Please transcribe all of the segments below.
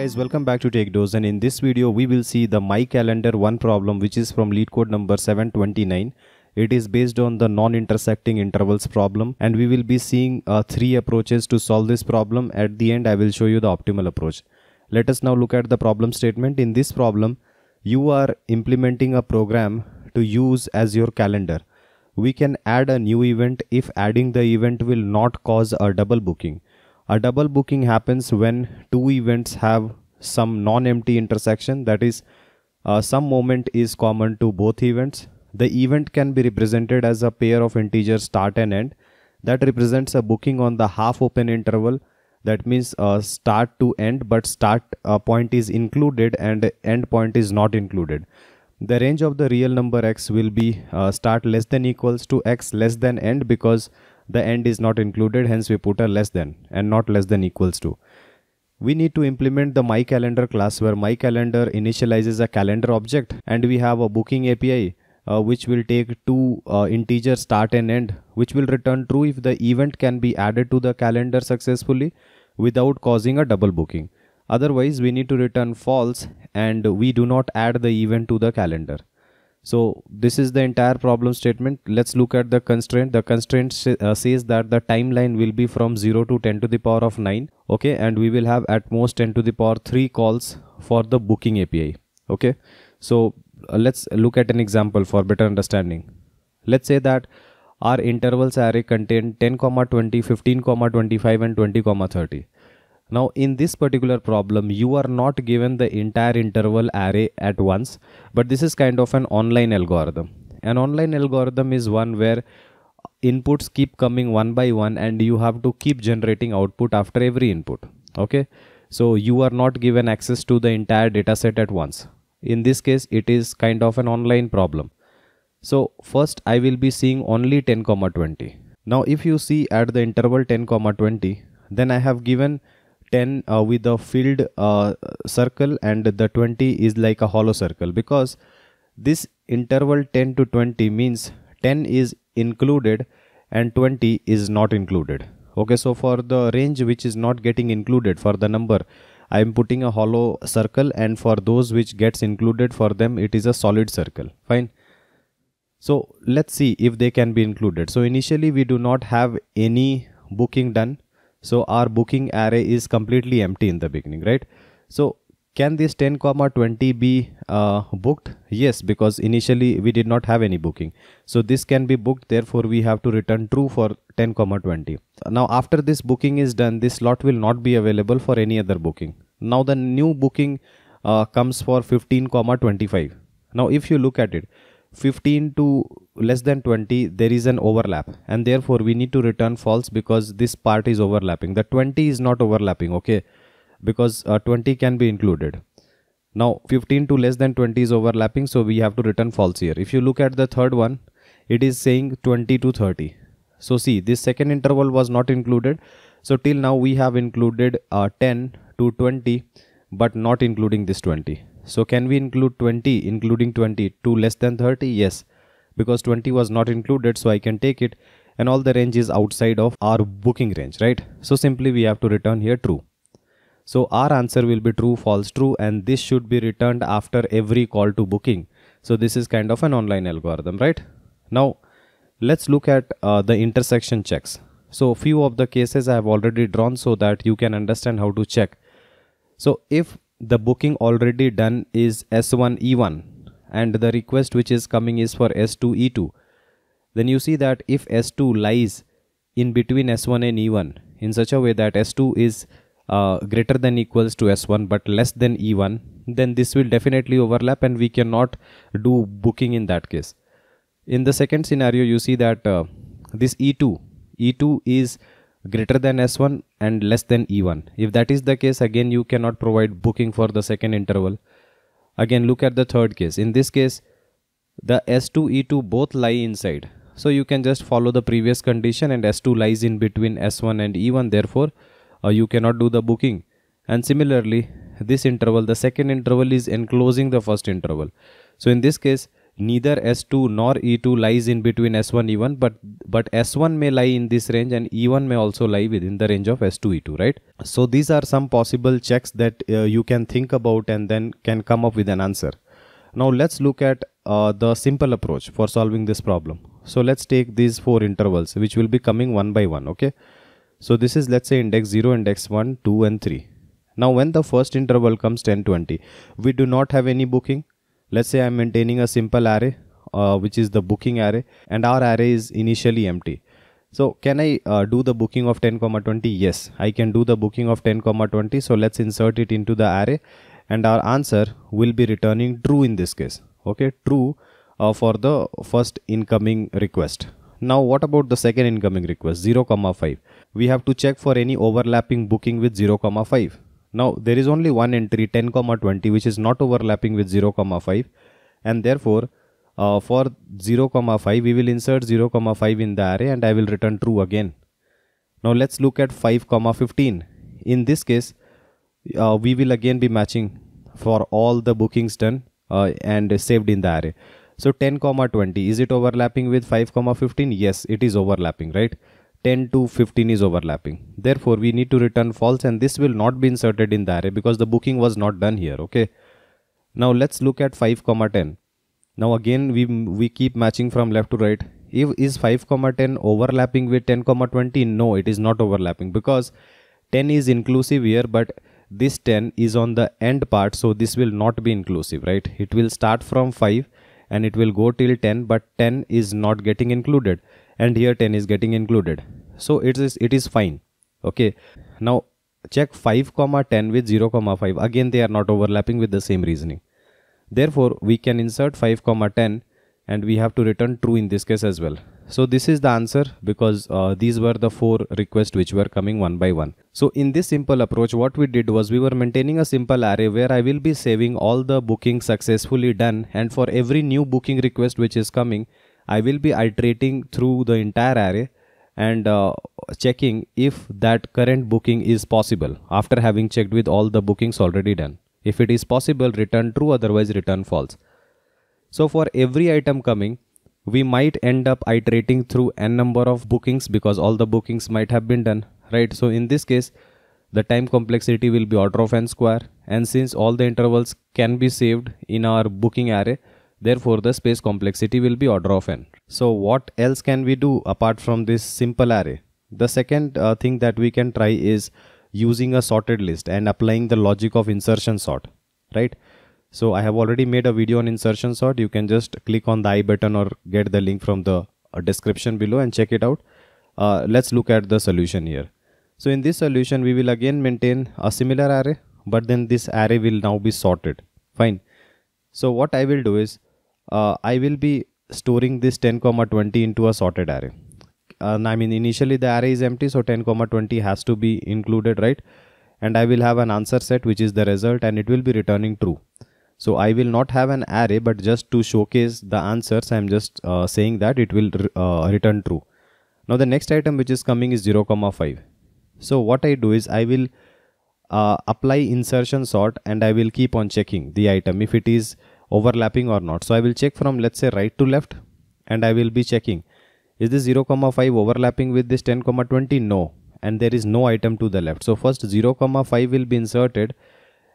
guys, welcome back to TechDose and in this video we will see the My Calendar 1 problem which is from LeetCode number 729. It is based on the non-intersecting intervals problem and we will be seeing uh, three approaches to solve this problem. At the end I will show you the optimal approach. Let us now look at the problem statement. In this problem, you are implementing a program to use as your calendar. We can add a new event if adding the event will not cause a double booking. A double booking happens when two events have some non-empty intersection. That is uh, some moment is common to both events. The event can be represented as a pair of integers start and end. That represents a booking on the half open interval. That means uh, start to end but start uh, point is included and end point is not included. The range of the real number x will be uh, start less than equals to x less than end because the end is not included hence we put a less than and not less than equals to. We need to implement the my calendar class where my calendar initializes a calendar object and we have a booking api uh, which will take two uh, integer start and end which will return true if the event can be added to the calendar successfully without causing a double booking. Otherwise we need to return false and we do not add the event to the calendar so this is the entire problem statement. Let's look at the constraint. The constraint uh, says that the timeline will be from 0 to 10 to the power of 9. Okay. And we will have at most 10 to the power 3 calls for the booking API. Okay. So uh, let's look at an example for better understanding. Let's say that our intervals array contain 10 comma 20 15 comma 25 and 20 comma 30 now in this particular problem, you are not given the entire interval array at once, but this is kind of an online algorithm. An online algorithm is one where inputs keep coming one by one and you have to keep generating output after every input. Okay. So you are not given access to the entire dataset at once. In this case, it is kind of an online problem. So first I will be seeing only 10 comma 20. Now if you see at the interval 10 comma 20, then I have given 10 uh, with a filled uh, circle and the 20 is like a hollow circle. Because this interval 10 to 20 means 10 is included and 20 is not included. Okay so for the range which is not getting included for the number i am putting a hollow circle and for those which gets included for them it is a solid circle. Fine. So let's see if they can be included. So initially we do not have any booking done so our booking array is completely empty in the beginning right? So can this 10 comma 20 be uh, booked? Yes because initially we did not have any booking. So this can be booked therefore we have to return true for 10 comma 20 now after this booking is done this slot will not be available for any other booking. Now the new booking uh, comes for 15 comma 25 now if you look at it 15 to less than 20 there is an overlap. And therefore we need to return false because this part is overlapping. The 20 is not overlapping okay? Because uh, 20 can be included. Now 15 to less than 20 is overlapping so we have to return false here. If you look at the third one it is saying 20 to 30 so see this second interval was not included. So till now we have included uh, 10 to 20 but not including this 20 so can we include 20 including 20 to less than 30? Yes, because 20 was not included so I can take it and all the range is outside of our booking range, right? So simply we have to return here true. So our answer will be true, false, true and this should be returned after every call to booking. So this is kind of an online algorithm, right? Now let's look at uh, the intersection checks. So few of the cases I have already drawn so that you can understand how to check. So if the booking already done is S1 E1 and the request which is coming is for S2 E2 then you see that if S2 lies in between S1 and E1 in such a way that S2 is uh, greater than equals to S1 but less than E1 then this will definitely overlap and we cannot do booking in that case. In the second scenario you see that uh, this E2 E2 is greater than S1 and less than E1. If that is the case, again you cannot provide booking for the second interval. Again look at the third case. In this case, the S2, E2 both lie inside. So you can just follow the previous condition and S2 lies in between S1 and E1. Therefore, uh, you cannot do the booking. And similarly, this interval, the second interval is enclosing the first interval. So in this case, neither s2 nor e2 lies in between s1 e1 but but s1 may lie in this range and e1 may also lie within the range of s2 e2 right? So these are some possible checks that uh, you can think about and then can come up with an answer. Now let's look at uh, the simple approach for solving this problem. So let's take these four intervals which will be coming one by one okay? So this is let's say index 0 index 1 2 and 3 now when the first interval comes 10 20 we do not have any booking let's say i'm maintaining a simple array uh, which is the booking array and our array is initially empty. So can i uh, do the booking of 10 comma 20 yes i can do the booking of 10 comma 20 so let's insert it into the array and our answer will be returning true in this case. Okay true uh, for the first incoming request. Now what about the second incoming request? 0 comma 5 we have to check for any overlapping booking with 0 comma 5 now there is only one entry 10 comma 20 which is not overlapping with 0 comma 5 and therefore uh, for 0 comma 5 we will insert 0 comma 5 in the array and I will return true again. Now let's look at 5 comma 15 in this case uh, we will again be matching for all the bookings done uh, and saved in the array. So 10 comma 20 is it overlapping with 5 comma 15 yes it is overlapping right 10 to 15 is overlapping. Therefore we need to return false and this will not be inserted in the array because the booking was not done here okay? Now let's look at 5 comma 10 now again we we keep matching from left to right. If is 5 comma 10 overlapping with 10 comma 20 no it is not overlapping because 10 is inclusive here but this 10 is on the end part so this will not be inclusive right? It will start from 5 and it will go till 10 but 10 is not getting included and here 10 is getting included. So it is it is fine. Okay. Now check 5 comma 10 with 0 comma 5 again they are not overlapping with the same reasoning. Therefore we can insert 5 comma 10 and we have to return true in this case as well. So this is the answer because uh, these were the four requests which were coming one by one. So in this simple approach, what we did was we were maintaining a simple array where I will be saving all the bookings successfully done. And for every new booking request which is coming, I will be iterating through the entire array and uh, checking if that current booking is possible after having checked with all the bookings already done. If it is possible, return true, otherwise return false. So for every item coming, we might end up iterating through n number of bookings because all the bookings might have been done right so in this case the time complexity will be order of n square and since all the intervals can be saved in our booking array therefore the space complexity will be order of n so what else can we do apart from this simple array the second uh, thing that we can try is using a sorted list and applying the logic of insertion sort right so I have already made a video on insertion sort. You can just click on the I button or get the link from the uh, description below and check it out. Uh, let's look at the solution here. So in this solution, we will again maintain a similar array, but then this array will now be sorted. Fine. So what I will do is uh, I will be storing this 10 comma 20 into a sorted array. And I mean initially the array is empty so 10 comma 20 has to be included right and I will have an answer set which is the result and it will be returning true so I will not have an array but just to showcase the answers I'm just uh, saying that it will uh, return true. Now the next item which is coming is 0 comma 5. So what I do is I will uh, apply insertion sort and I will keep on checking the item if it is overlapping or not. So I will check from let's say right to left and I will be checking is this 0 comma 5 overlapping with this 10 comma 20 no. And there is no item to the left. So first 0 comma 5 will be inserted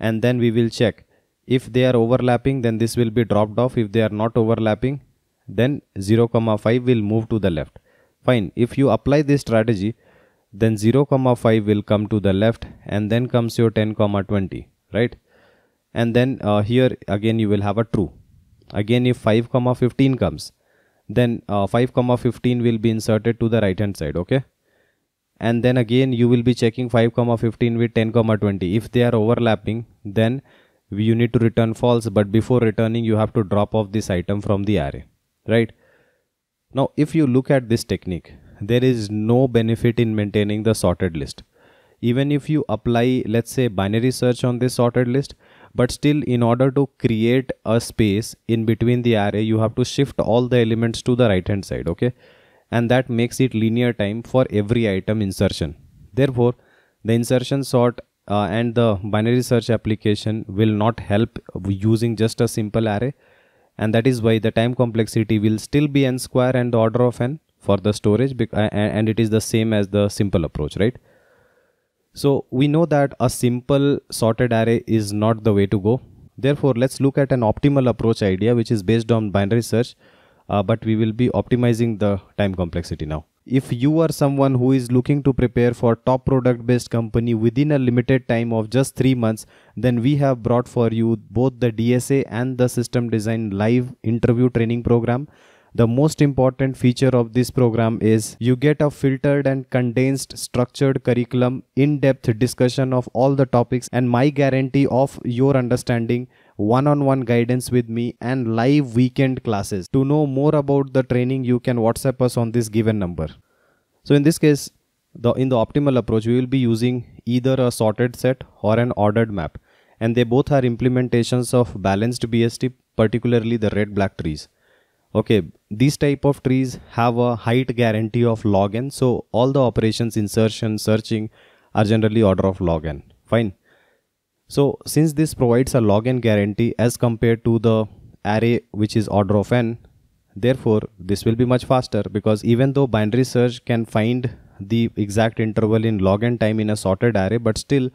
and then we will check. If they are overlapping then this will be dropped off. If they are not overlapping then 0 comma 5 will move to the left. Fine. If you apply this strategy then 0 comma 5 will come to the left and then comes your 10 comma 20 right and then uh, here again you will have a true. Again if 5 comma 15 comes then uh, 5 comma 15 will be inserted to the right hand side okay? And then again you will be checking 5 comma 15 with 10 comma 20 if they are overlapping then you need to return false. But before returning you have to drop off this item from the array right? Now if you look at this technique there is no benefit in maintaining the sorted list. Even if you apply let's say binary search on this sorted list but still in order to create a space in between the array you have to shift all the elements to the right hand side okay? And that makes it linear time for every item insertion. Therefore the insertion sort uh, and the binary search application will not help using just a simple array. And that is why the time complexity will still be n square and the order of n for the storage and it is the same as the simple approach right so we know that a simple sorted array is not the way to go. Therefore let's look at an optimal approach idea which is based on binary search uh, but we will be optimizing the time complexity now. If you are someone who is looking to prepare for top product based company within a limited time of just 3 months then we have brought for you both the DSA and the system design live interview training program the most important feature of this program is you get a filtered and condensed structured curriculum, in-depth discussion of all the topics and my guarantee of your understanding, one-on-one guidance with me and live weekend classes. To know more about the training, you can WhatsApp us on this given number. So in this case, the in the optimal approach, we will be using either a sorted set or an ordered map. And they both are implementations of balanced BST, particularly the red black trees okay these type of trees have a height guarantee of log n. So all the operations insertion searching are generally order of log n. Fine. So since this provides a log n guarantee as compared to the array which is order of n therefore this will be much faster because even though binary search can find the exact interval in log n time in a sorted array but still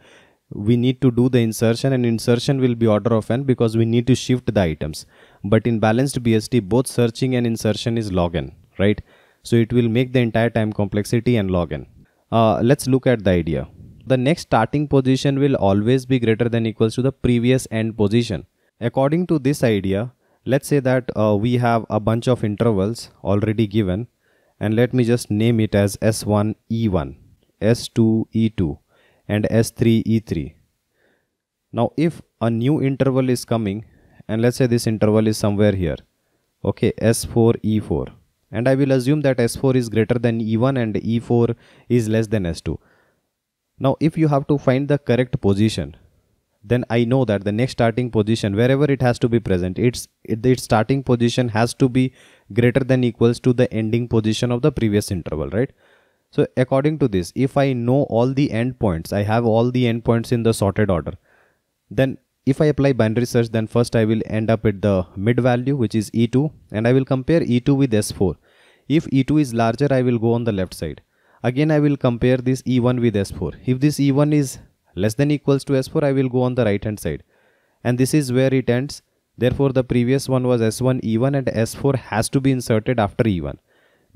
we need to do the insertion and insertion will be order of n because we need to shift the items. But in balanced BST both searching and insertion is log n right? So it will make the entire time complexity and log n. Uh, let's look at the idea. The next starting position will always be greater than equals to the previous end position. According to this idea let's say that uh, we have a bunch of intervals already given and let me just name it as s1 e1 s2 e2 and s3 e3 now if a new interval is coming and let's say this interval is somewhere here okay s4 e4 and I will assume that s4 is greater than e1 and e4 is less than s2 now if you have to find the correct position then I know that the next starting position wherever it has to be present its its starting position has to be greater than equals to the ending position of the previous interval right so according to this if I know all the endpoints I have all the endpoints in the sorted order then if I apply binary search then first I will end up at the mid value which is E2 and I will compare E2 with S4. If E2 is larger I will go on the left side. Again I will compare this E1 with S4. If this E1 is less than equals to S4 I will go on the right hand side. And this is where it ends. Therefore the previous one was S1 E1 and S4 has to be inserted after E1.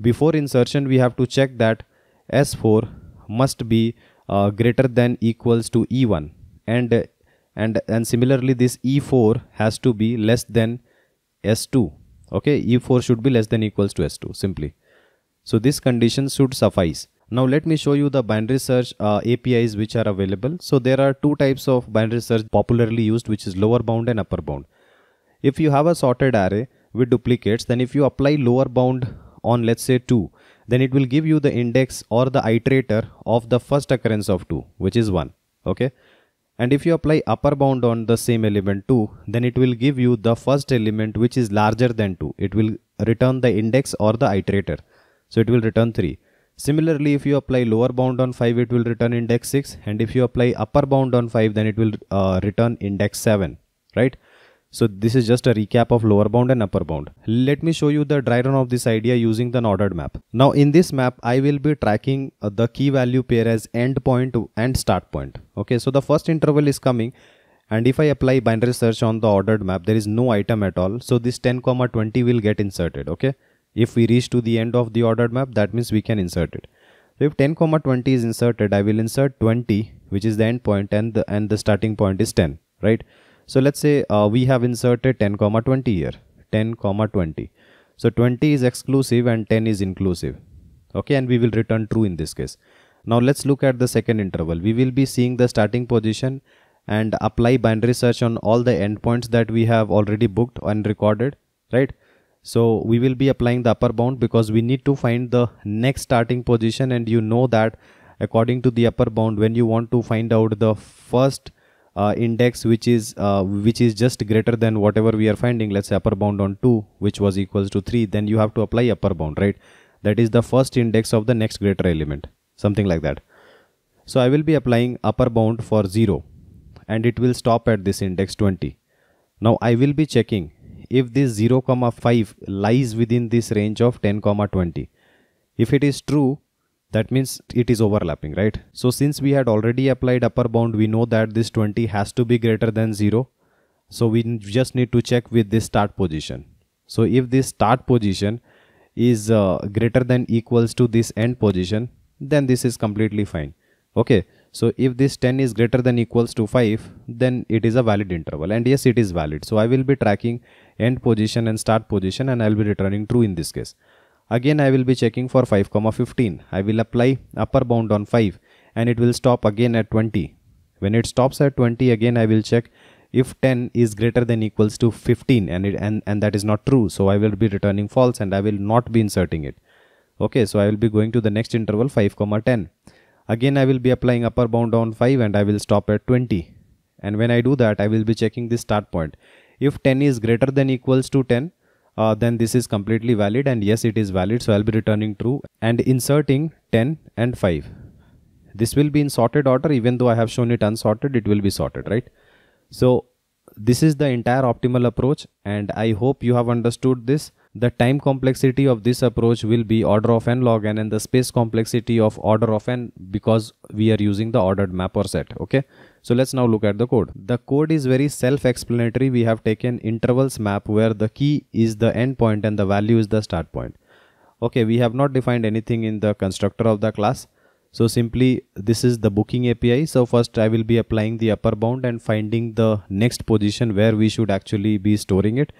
Before insertion we have to check that S4 must be uh, greater than equals to E1 and and and similarly this e4 has to be less than s2 okay? E4 should be less than equals to s2 simply. So this condition should suffice. Now let me show you the binary search uh, apis which are available. So there are two types of binary search popularly used which is lower bound and upper bound. If you have a sorted array with duplicates then if you apply lower bound on let's say 2 then it will give you the index or the iterator of the first occurrence of 2 which is 1 okay? And if you apply upper bound on the same element 2 then it will give you the first element which is larger than 2 it will return the index or the iterator. So it will return 3 similarly if you apply lower bound on 5 it will return index 6 and if you apply upper bound on 5 then it will uh, return index 7 right so this is just a recap of lower bound and upper bound. Let me show you the dry run of this idea using the ordered map. Now in this map, I will be tracking uh, the key value pair as end point and start point. Okay, so the first interval is coming and if I apply binary search on the ordered map, there is no item at all. So this 10 comma 20 will get inserted. Okay, if we reach to the end of the ordered map, that means we can insert it. So if 10 comma 20 is inserted, I will insert 20, which is the end point and the, and the starting point is 10, right? So let's say uh, we have inserted 10 comma 20 here 10 comma 20. So 20 is exclusive and 10 is inclusive. Okay and we will return true in this case. Now let's look at the second interval. We will be seeing the starting position and apply binary search on all the endpoints that we have already booked and recorded right so we will be applying the upper bound because we need to find the next starting position and you know that according to the upper bound when you want to find out the first uh, index which is uh, which is just greater than whatever we are finding let's say upper bound on 2 which was equals to 3 then you have to apply upper bound right? That is the first index of the next greater element something like that. So i will be applying upper bound for 0 and it will stop at this index 20 now i will be checking if this 0 comma 5 lies within this range of 10 comma 20 if it is true that means it is overlapping right? So since we had already applied upper bound we know that this 20 has to be greater than 0 so we just need to check with this start position. So if this start position is uh, greater than equals to this end position then this is completely fine. Okay? So if this 10 is greater than equals to 5 then it is a valid interval. And yes it is valid. So i will be tracking end position and start position and i will be returning true in this case again i will be checking for 5 comma 15 i will apply upper bound on 5 and it will stop again at 20 when it stops at 20 again i will check if 10 is greater than equals to 15 and it and, and that is not true. So i will be returning false and i will not be inserting it. Okay so i will be going to the next interval 5 comma 10 again i will be applying upper bound on 5 and i will stop at 20 and when i do that i will be checking the start point. If 10 is greater than equals to 10 uh, then this is completely valid and yes it is valid. So i'll be returning true and inserting 10 and 5 this will be in sorted order. Even though i have shown it unsorted it will be sorted right? So this is the entire optimal approach and I hope you have understood this. The time complexity of this approach will be order of n log n and the space complexity of order of n because we are using the ordered map or set. Okay. So let's now look at the code. The code is very self-explanatory. We have taken intervals map where the key is the end and the value is the start point. Okay, we have not defined anything in the constructor of the class so simply this is the booking API. So first I will be applying the upper bound and finding the next position where we should actually be storing it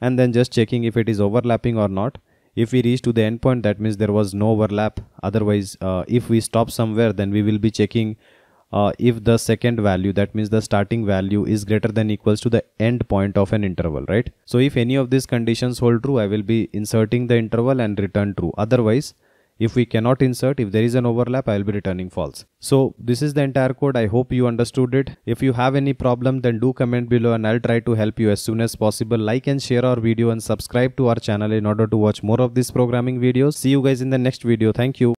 and then just checking if it is overlapping or not. If we reach to the endpoint that means there was no overlap. Otherwise uh, if we stop somewhere then we will be checking uh, if the second value that means the starting value is greater than equals to the end point of an interval right so if any of these conditions hold true i will be inserting the interval and return true otherwise if we cannot insert, if there is an overlap, I will be returning false. So this is the entire code. I hope you understood it. If you have any problem, then do comment below and I'll try to help you as soon as possible. Like and share our video and subscribe to our channel in order to watch more of these programming videos. See you guys in the next video. Thank you.